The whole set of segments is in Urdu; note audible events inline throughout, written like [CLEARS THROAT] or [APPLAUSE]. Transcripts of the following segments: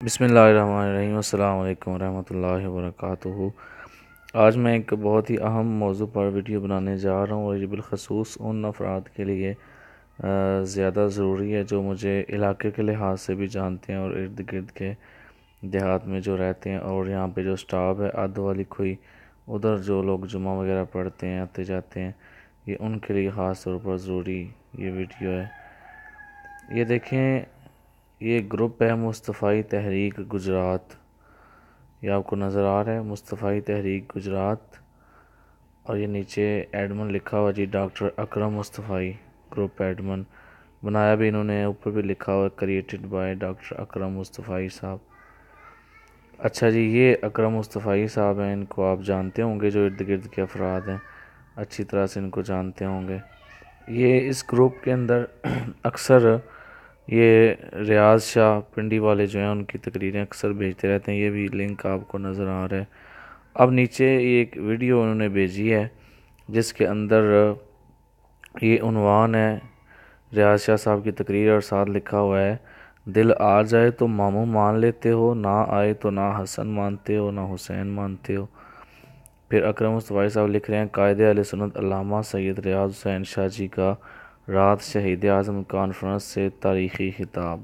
بسم اللہ الرحمن الرحیم، السلام علیکم ورحمۃ اللہ وبرکاتہ۔ آج میں ایک بہت ہی اہم موضوع پر ویڈیو بنانے جا رہا ہوں اور یہ بالخصوص ان افراد کے لیے زیادہ ضروری ہے جو مجھے علاقے کے لحاظ سے بھی جانتے ہیں اور ارد گرد کے دیہات میں جو رہتے ہیں اور یہاں پہ جو سٹاف ہے آدھ والی کھوئی، ادھر جو لوگ جمعہ وغیرہ پڑھتے ہیں، آتے جاتے ہیں، یہ ان کے لیے خاص طور پر ضروری یہ ویڈیو ہے۔ یہ دیکھیں یہ گروپ ہے مصطفی تحریک گجرات۔ یہ آپ کو نظر آ رہا ہے، مصطفی تحریک گجرات۔ اور یہ نیچے ایڈمن لکھا ہوا جی doctor Akram Mustafa group admin. بنایا بھی انہوں نے، اوپر بھی لکھا ہوا created by doctor Akram Mustafa صاحب۔ اچھا جی یہ اکرم مصطفی صاحب ہیں، ان کو آپ جانتے ہوں گے جو ارد گرد کے افراد ہیں۔ اچھی طرح سے ان کو جانتے ہوں گے۔ یہ اس گروپ کے اندر [CLEARS THROAT] اکثر یہ ریاض شاہ پنڈی والے جو ہیں ان کی تقریریں اکثر بھیجتے رہتے ہیں، یہ بھی لنک آپ کو نظر آ رہا ہے۔ اب نیچے یہ ایک ویڈیو انہوں نے بھیجی ہے، جس کے اندر یہ عنوان ہے، ریاض شاہ صاحب کی تقریر اور ساتھ لکھا ہوا ہے، دل آ جائے تو ماموں مان لیتے ہو، نہ آئے تو نہ حسن مانتے ہو، نہ حسین مانتے ہو۔ پھر اکرم مصطفی صاحب لکھ رہے ہیں، قائد علیہ سنت علامہ سید ریاض حسین شاہ جی کا رات شہید اعظم کانفرنس سے تاریخی خطاب۔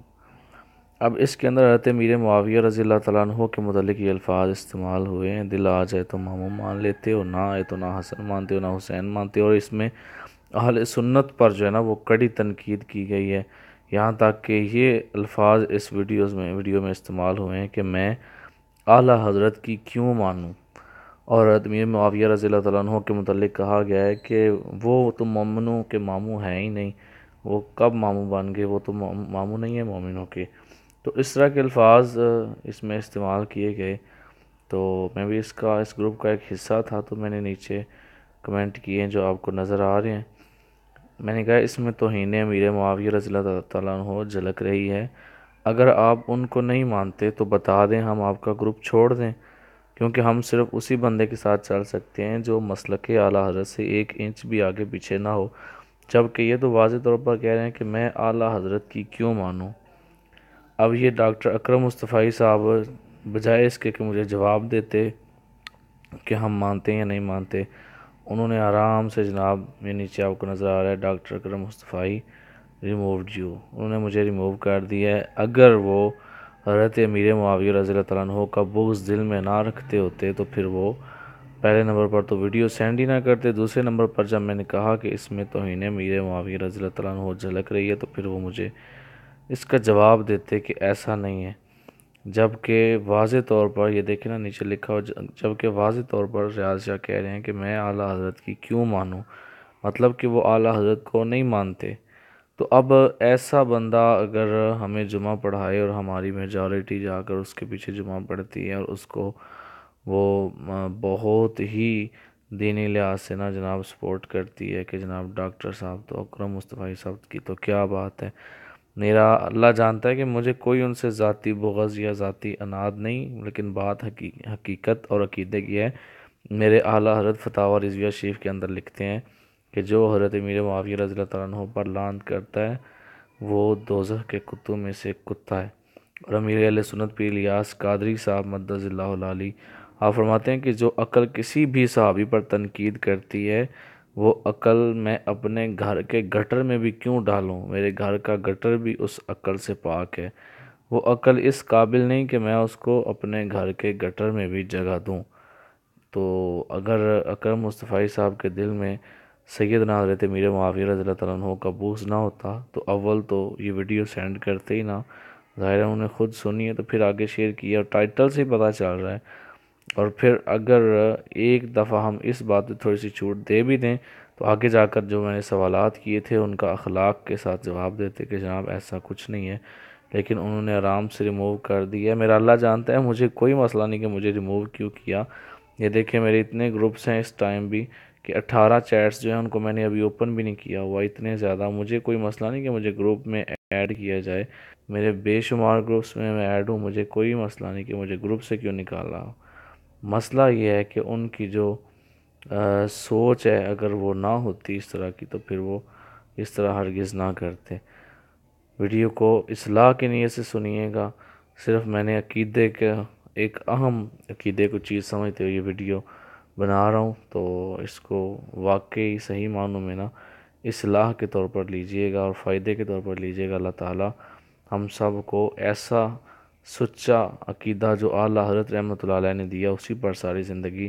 اب اس کے اندر حضرت میر معاویہ رضی اللہ تعالیٰ عنہ کے متعلق یہ الفاظ استعمال ہوئے ہیں۔ دل آ جائے تو ماموں مان لیتے ہو، نہ آئے تو نہ حسن مانتے ہو، نہ حسین مانتے ہو۔ اور اس میں اہل سنت پر جو ہے نا وہ کڑی تنقید کی گئی ہے۔ یہاں تک کہ یہ الفاظ اس ویڈیوز میں، ویڈیو میں استعمال ہوئے ہیں کہ میں اعلیٰ حضرت کی کیوں مانوں؟ اور میر معاویہ رضی اللہ تعالیٰ عنہ کے متعلق کہا گیا ہے کہ وہ تو مومنوں کے ماموں ہیں ہی نہیں۔ وہ کب ماموں بن گئے؟ وہ تو ماموں نہیں ہیں مومنوں کے۔ تو اس طرح کے الفاظ اس میں استعمال کیے گئے۔ تو میں بھی اس کا، اس گروپ کا ایک حصہ تھا، تو میں نے نیچے کمنٹ کیے ہیں جو آپ کو نظر آ رہے ہیں۔ میں نے کہا، اس میں توہین امیر معاویہ رضی اللہ تعالیٰ عنہ جھلک رہی ہے۔ اگر آپ ان کو نہیں مانتے تو بتا دیں، ہم آپ کا گروپ چھوڑ دیں۔ کیونکہ ہم صرف اسی بندے کے ساتھ چل سکتے ہیں جو مسلک اعلیٰ حضرت سے ایک انچ بھی آگے پیچھے نہ ہو۔ جبکہ یہ تو واضح طور پر کہہ رہے ہیں کہ میں اعلیٰ حضرت کی کیوں مانوں؟ اب یہ ڈاکٹر اکرم مصطفی صاحب بجائے اس کے کہ مجھے جواب دیتے کہ ہم مانتے ہیں یا نہیں مانتے، انہوں نے آرام سے جناب میں نیچے آپ کو نظر آ رہا ہے، doctor Akram Mustafa removed you. انہوں نے مجھے ریموو کر دیا ہے۔ اگر وہ حضرت امیر معاویہ رضی اللہ تعالیٰ عنہ کا بغض دل میں نہ رکھتے ہوتے تو پھر وہ پہلے نمبر پر تو ویڈیو سینڈ ہی نہ کرتے، دوسرے نمبر پر جب میں نے کہا کہ اس میں توہین امیر معاویہ رضی اللہ تعالیٰ عنہ جھلک رہی ہے تو پھر وہ مجھے اس کا جواب دیتے کہ ایسا نہیں ہے۔ جبکہ واضح طور پر یہ دیکھیں نا، نیچے لکھا ہو جبکہ واضح طور پر ریاض شاہ کہہ رہے ہیں کہ میں اعلیٰ حضرت کی کیوں مانوں؟ مطلب کہ وہ اعلیٰ حضرت کو نہیں مانتے۔ تو اب ایسا بندہ اگر ہمیں جمعہ پڑھائے اور ہماری میجورٹی جا کر اس کے پیچھے جمعہ پڑھتی ہے اور اس کو وہ بہت ہی دینی لحاظ سے نا جناب سپورٹ کرتی ہے کہ جناب ڈاکٹر صاحب تو اکرم مصطفی صاحب کی تو کیا بات ہے۔ میرا اللہ جانتا ہے کہ مجھے کوئی ان سے ذاتی بغض یا ذاتی اناد نہیں، لیکن بات حقیقت اور عقیدے کی ہے۔ میرے اعلیٰ حضرت فتح رضویہ شریف کے اندر لکھتے ہیں۔ کہ جو حضرت امیر معاویہ رضی اللہ تعالیٰ عنہ پر لانت کرتا ہے، وہ دوزہ کے کتوں میں سے کتا ہے۔ اور امیر علیہ سنت پیر الیاس قادری صاحب مدض اللہ علیہ آپ فرماتے ہیں کہ جو عقل کسی بھی صحابی پر تنقید کرتی ہے، وہ عقل میں اپنے گھر کے گٹر میں بھی کیوں ڈالوں؟ میرے گھر کا گٹر بھی اس عقل سے پاک ہے۔ وہ عقل اس قابل نہیں کہ میں اس کو اپنے گھر کے گٹر میں بھی جگہ دوں۔ تو اگر اکرم مصطفی صاحب کے دل میں سید حضرت میر معاویہ رضی اللہ تعالیٰ عنہ کا بوس نہ ہوتا تو اول تو یہ ویڈیو سینڈ کرتے ہی نہ ظاہر انہوں نے خود سنی ہے تو پھر آگے شیئر کیا اور ٹائٹل سے ہی پتہ چل رہا ہے۔ اور پھر اگر ایک دفعہ ہم اس بات پہ تھوڑی سی چھوٹ دے بھی دیں تو آگے جا کر جو میں نے سوالات کیے تھے ان کا اخلاق کے ساتھ جواب دیتے کہ جناب ایسا کچھ نہیں ہے۔ لیکن انہوں نے آرام سے ریموو کر دیا میرا اللہ جانتا ہے مجھے کوئی مسئلہ نہیں کہ مجھے ریموو کیوں کیا۔ یہ دیکھیں میرے اتنے گروپس ہیں اس ٹائم بھی کہ اٹھارہ چیٹس جو ہیں ان کو میں نے ابھی اوپن بھی نہیں کیا ہوا، اتنے زیادہ۔ مجھے کوئی مسئلہ نہیں کہ مجھے گروپ میں ایڈ کیا جائے۔ میرے بے شمار گروپس میں میں ایڈ ہوں، مجھے کوئی مسئلہ نہیں کہ مجھے گروپ سے کیوں نکالا ہو مسئلہ یہ ہے کہ ان کی جو سوچ ہے اگر وہ نہ ہوتی اس طرح کی تو پھر وہ اس طرح ہرگز نہ کرتے۔ ویڈیو کو اصلاح کی نیت سے سنیے گا۔ صرف میں نے عقیدے کے، ایک اہم عقیدے کو چیز سمجھتے ہوئے یہ ویڈیو بنا رہا ہوں، تو اس کو واقعی صحیح معنوں میں نا اصلاح کے طور پر لیجیے گا اور فائدے کے طور پر لیجیے گا اللہ تعالی۔ ہم سب کو ایسا سچا عقیدہ جو اعلیٰ حضرت رحمۃ اللہ علیہ نے دیا، اسی پر ساری زندگی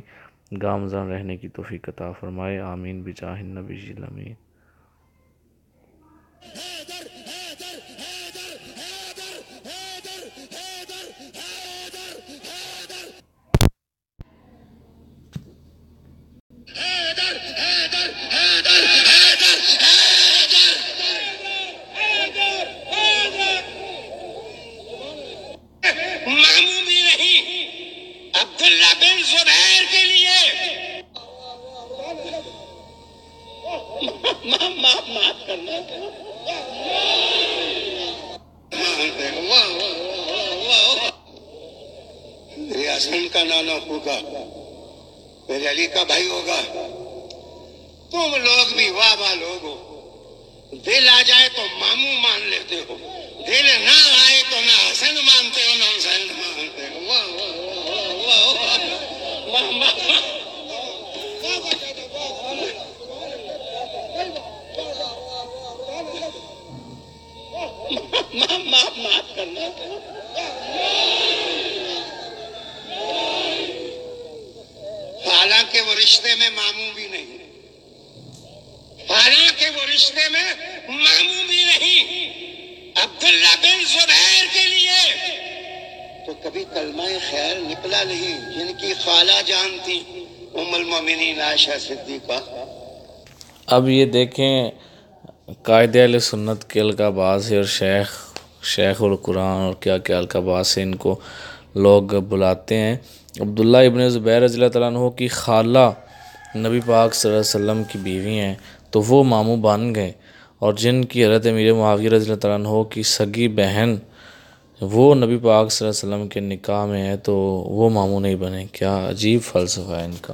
گامزن رہنے کی توفیق عطا فرمائے۔ آمین۔ بجاہ النبی جی الامین۔ میرے حسن کا نانا ہوگا میرے علی کا بھائی ہوگا تم لوگ بھی واہ واہ لوگ ہو دل آ جائے تو مامو مان لیتے ہو دل نہ آئے تو نہ حسن مانتے ہو نہ حسین مانتے ہو واہ واہ واہ واہ واہ معاف کرنا حالانکہ وہ رشتے میں ماموں بھی نہیں حالانکہ وہ رشتے میں ماموں بھی نہیں۔ عبداللہ بن زبیر کے لیے۔ تو کبھی کلمہ خیر نکلا نہیں، جن کی خالہ جانتی ام المومنین عائشہ صدیقہ۔ اب یہ دیکھیں، قائد علیہ سنت کے القابات سے اور شیخ شیخ القرآن اور کیا کیا القابات سے ان کو لوگ بلاتے ہیں۔ عبداللہ ابن زبیر رضی اللہ تعالیٰ عنہ کی خالہ نبی پاک صلی اللہ علیہ وسلم کی بیوی ہیں، تو وہ ماموں بن گئے۔ اور جن کی حضرت امیر معاویہ رضی اللہ تعالیٰ عنہ کی سگی بہن، وہ نبی پاک صلی اللہ علیہ وسلم کے نکاح میں ہے تو وہ ماموں نہیں بنے۔ کیا عجیب فلسفہ ہے ان کا۔